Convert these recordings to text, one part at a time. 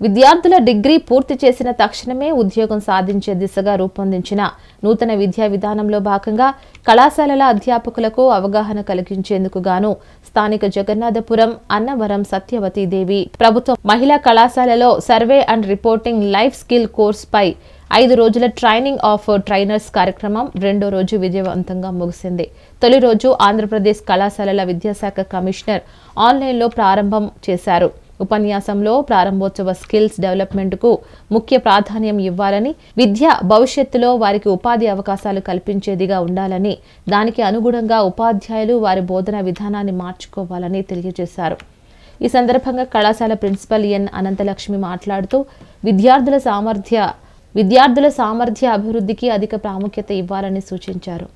విద్యార్థుల డిగ్రీ పూర్తి చేసిన తక్షణమే ఉద్యోగం సాధించే దిశగా రూపొందించిన నూతన విద్యా విధానంలో భాగంగా కళాశాలల అధ్యాపకులకు అవగాహన కలిగించేందుకు గాను స్థానిక జగన్నాథపురం అన్నవరం సత్యవతి దేవి ప్రభుత్వ మహిళా కళాశాలలో survey and reporting life skill కోర్సుపై ఐదు రోజుల ట్రైనింగ్ ఆఫ్ ట్రైనర్స్ కార్యక్రమం రెండో రోజు విజయవంతంగా ముగిసింది. తొలి రోజు ఆంధ్రప్రదేశ్ కళాశాలల విద్యాశాఖ కమిషనర్ ఆన్లైన్లో ప్రారంభం చేశారు. ఉపన్యాసంలో ప్రారంభోత్సవ స్కిల్స్ డెవలప్మెంట్కు ముఖ్య ప్రాధాన్యం ఇవ్వాలని విద్య భవిష్యత్తులో వారికి ఉపాధి అవకాశాలు కల్పించేదిగా ఉండాలని దానికి అనుగుణంగా ఉపాధ్యాయులు వారి బోధన విధానాన్ని మార్చుకోవాలని తెలియజేశారు. ఈ సందర్భంగా కళాశాల ప్రిన్సిపల్ ఎన్. అనంతలక్ష్మి మాట్లాడుతూ విద్యార్థుల సామర్థ్య విద్యార్థుల సామర్థ్య అభివృద్ధికి అధిక ప్రాముఖ్యత ఇవ్వాలని సూచించారు.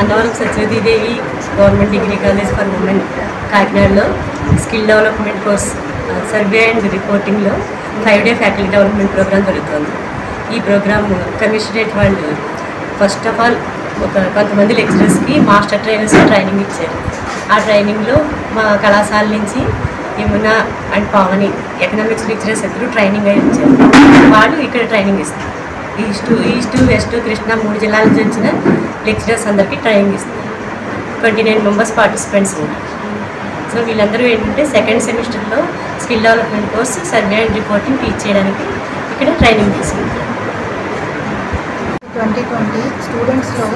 Annavaram Satyavathidevi government degree college for women కాకినాడలో skill development course survey and రిపోర్టింగ్లో five day faculty development programme జరుగుతుంది. ఈ ప్రోగ్రామ్ కమిషనరేట్ వాళ్ళు ఫస్ట్ ఆఫ్ ఆల్ ఒక కొంతమంది లెక్చరర్స్కి మాస్టర్ ట్రైనర్స్ ట్రైనింగ్ ఇచ్చారు. ఆ ట్రైనింగ్లో మా కళాశాల నుంచి Yamuna and Pavani economics lecturers ఇద్దరు ట్రైనింగ్ అయి ఇచ్చారు వాళ్ళు ఇక్కడ ట్రైనింగ్ ఇస్తారు. ఈస్ట్ ఈస్ట్ వెస్ట్ కృష్ణా మూడు జిల్లాల నుంచి వచ్చిన లెక్చరర్స్ అందరికీ ట్రైనింగ్ ఇస్తారు ట్వంటీ నైన్ మెంబర్స్ పార్టిసిపెంట్స్ ఉన్నారు సో వీళ్ళందరూ ఏంటంటే సెకండ్ సెమిస్టర్లో skill development course survey and reporting teach చేయడానికి ఇక్కడ ట్రైనింగ్ తీసుకుంటారు ట్వంటీ ట్వంటీ స్టూడెంట్స్లో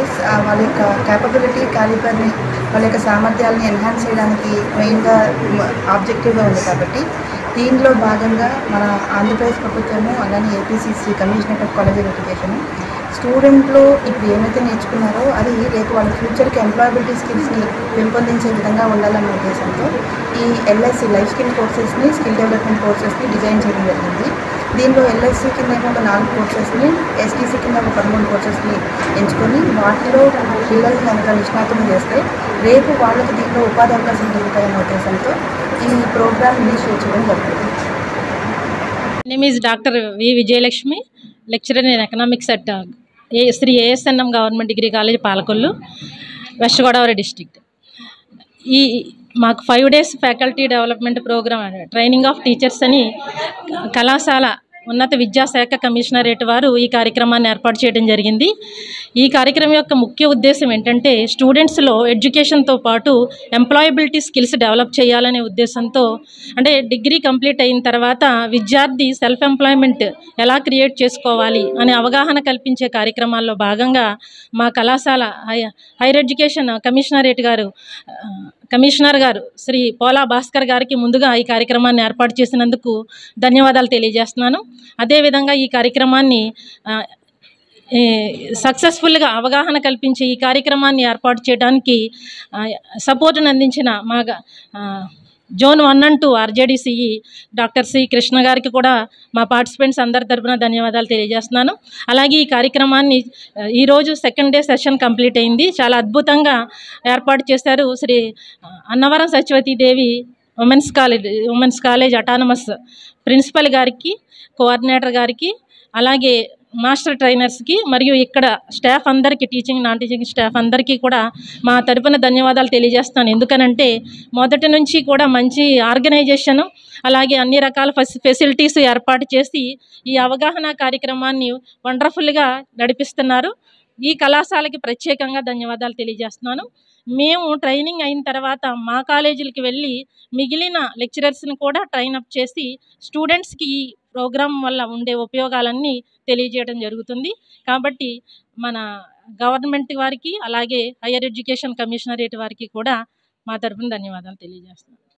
వాళ్ళ యొక్క క్యాపబిలిటీ క్యాలిబర్ని వాళ్ళ యొక్క సామర్థ్యాలని ఎన్హాన్స్ చేయడానికి మెయిన్గా ఆబ్జెక్టివ్గా ఉంది కాబట్టి దీనిలో భాగంగా మన ఆంధ్రప్రదేశ్ ప్రభుత్వము అలానే APCC commissioner of college education స్టూడెంట్లు ఇప్పుడు ఏమైతే నేర్చుకున్నారో అది రేపు వాళ్ళ ఫ్యూచర్కి ఎంప్లాయబిలిటీ స్కిల్స్ని పెంపొందించే విధంగా ఉండాలన్న ఉద్దేశంతో ఈ ఎల్ఐసి లైఫ్ స్కిల్ కోర్సెస్ని స్కిల్ డెవలప్మెంట్ కోర్సెస్ని డిజైన్ చేయడం జరిగింది. దీనిలో ఎల్ఐసి కింద ఒక నాలుగు కోర్సెస్ని ఎస్టీసీ కింద ఒక పదమూడు కోర్సెస్ని ఎంచుకొని వాటిలో పిల్లల్ని కనుక నిష్ణాతం చేస్తే రేపు వాళ్ళకి దీంట్లో ఉపాధి అవకాశం దొరుకుతాయన్న ఉద్దేశంతో ఈ ప్రోగ్రామ్ ఇనిషియేట్ చేయడం జరుగుతుంది. Name is doctor V Vijayalakshmi lecturer in economics at A Shri ASNM government degree college Palakollu west Godavari district ఈ మాకు five days faculty development programme training of teachers అని కళాశాల ఉన్నత విద్యాశాఖ కమిషనరేట్ వారు ఈ కార్యక్రమాన్ని ఏర్పాటు చేయడం జరిగింది. ఈ కార్యక్రమం యొక్క ముఖ్య ఉద్దేశం ఏంటంటే స్టూడెంట్స్లో ఎడ్యుకేషన్తో పాటు ఎంప్లాయబిలిటీ స్కిల్స్ డెవలప్ చేయాలనే ఉద్దేశంతో అంటే డిగ్రీ కంప్లీట్ అయిన తర్వాత విద్యార్థి సెల్ఫ్ ఎంప్లాయ్మెంట్ ఎలా క్రియేట్ చేసుకోవాలి అనే అవగాహన కల్పించే కార్యక్రమాల్లో భాగంగా మా కళాశాల హై హైయర్ ఎడ్యుకేషన్ కమిషనరేట్ గారు కమిషనర్ గారు శ్రీ పోలా భాస్కర్ గారికి ముందుగా ఈ కార్యక్రమాన్ని ఏర్పాటు చేసినందుకు ధన్యవాదాలు తెలియజేస్తున్నాను. అదేవిధంగా ఈ కార్యక్రమాన్ని సక్సెస్ఫుల్గా అవగాహన కల్పించి ఈ కార్యక్రమాన్ని ఏర్పాటు చేయడానికి సపోర్టును అందించిన మా zone one and two RJDCE doctor C Krishna గారికి కూడా మా పార్టిసిపెంట్స్ అందరి తరపున ధన్యవాదాలు తెలియజేస్తున్నాను. అలాగే ఈ కార్యక్రమాన్ని ఈరోజు సెకండ్ డే సెషన్ కంప్లీట్ అయింది. చాలా అద్భుతంగా ఏర్పాటు చేశారు Shri Annavaram Satyavathidevi women's college women's college autonomous principal గారికి కోఆర్డినేటర్ గారికి అలాగే మాస్టర్ ట్రైనర్స్కి మరియు ఇక్కడ స్టాఫ్ అందరికీ టీచింగ్ నాన్ టీచింగ్ స్టాఫ్ అందరికీ కూడా మా తరపున ధన్యవాదాలు తెలియజేస్తాను ఎందుకనంటే మొదటి నుంచి కూడా మంచి ఆర్గనైజేషన్ అలాగే అన్ని రకాల ఫెసి ఫెసిలిటీస్ ఏర్పాటు చేసి ఈ అవగాహన కార్యక్రమాన్ని వండర్ఫుల్గా నడిపిస్తున్నారు. ఈ కళాశాలకి ప్రత్యేకంగా ధన్యవాదాలు తెలియజేస్తున్నాను. మేము ట్రైనింగ్ అయిన తర్వాత మా కాలేజీలకి వెళ్ళి మిగిలిన లెక్చరర్స్ని కూడా ట్రైన్ అప్ చేసి స్టూడెంట్స్కి ప్రోగ్రాం ప్రోగ్రామ్ వల్ల ఉండే ఉపయోగాలన్నీ తెలియజేయడం జరుగుతుంది. కాబట్టి మన గవర్నమెంట్ వారికి అలాగే హయ్యర్ ఎడ్యుకేషన్ కమిషనరేట్ వారికి కూడా మా తరపున ధన్యవాదాలు తెలియజేస్తున్నాను.